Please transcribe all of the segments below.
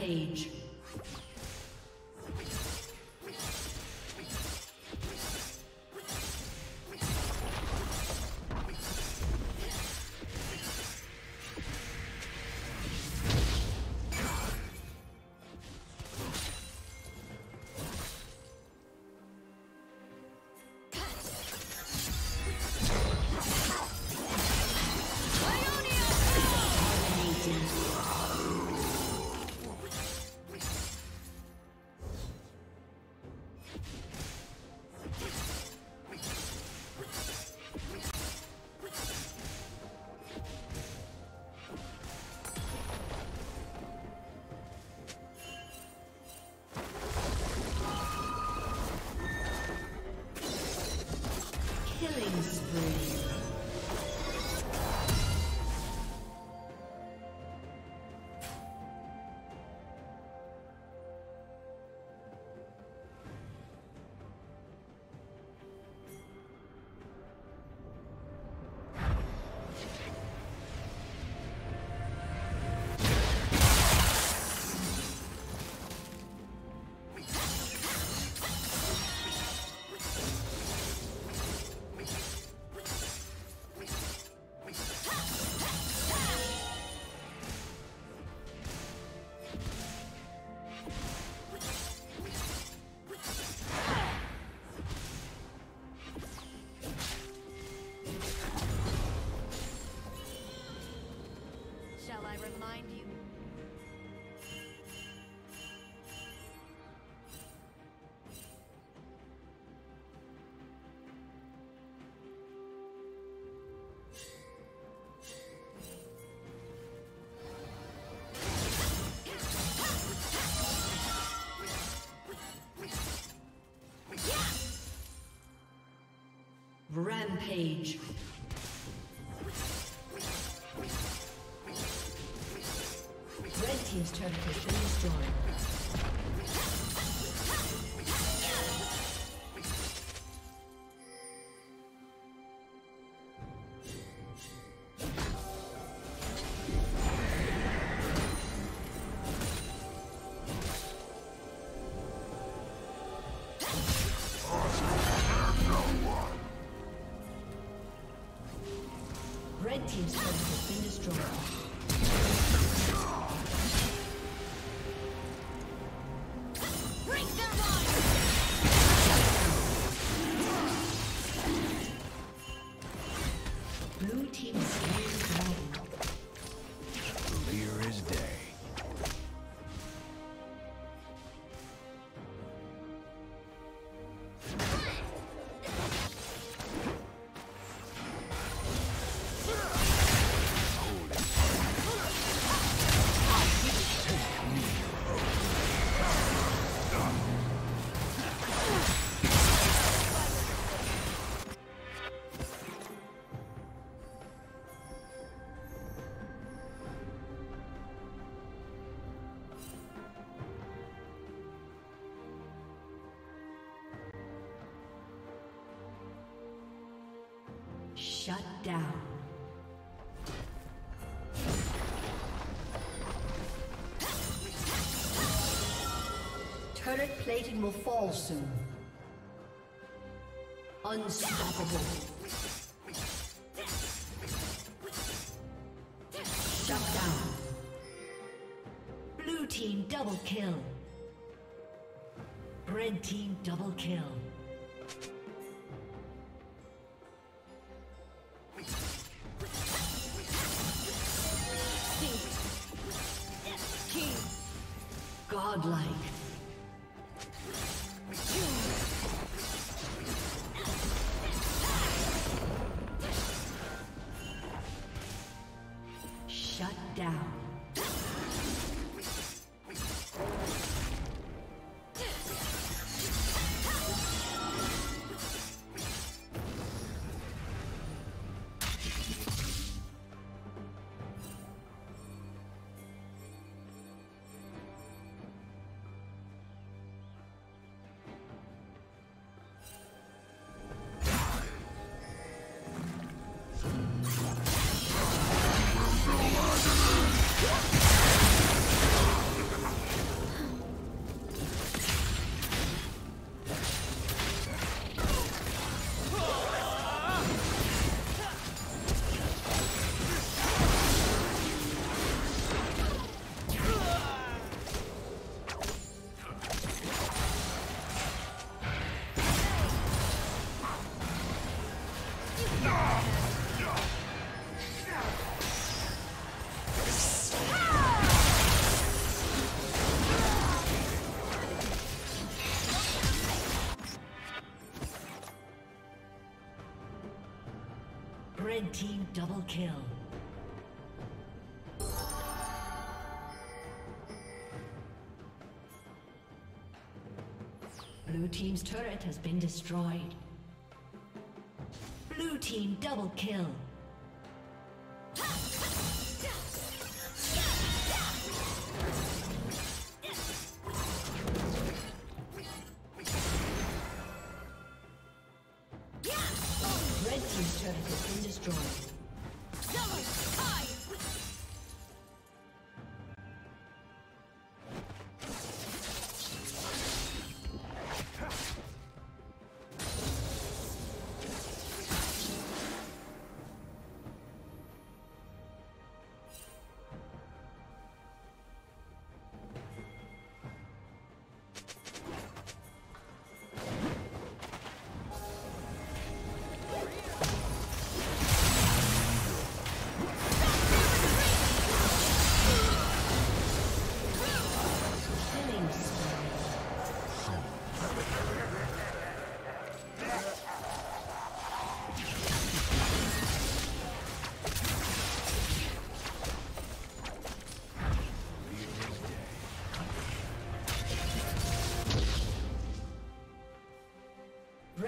Rampage. Rampage. Shut down. Turret plating will fall soon. Unstoppable. Shut down. Blue team double kill. Red team double kill. Red double kill. Blue team's turret has been destroyed. Blue team double kill.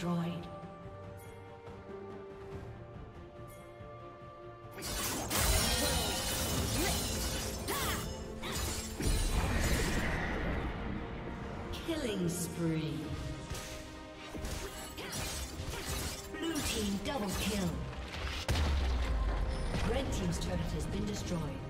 Destroyed. Killing spree. Blue team double kill. Red team's turret has been destroyed.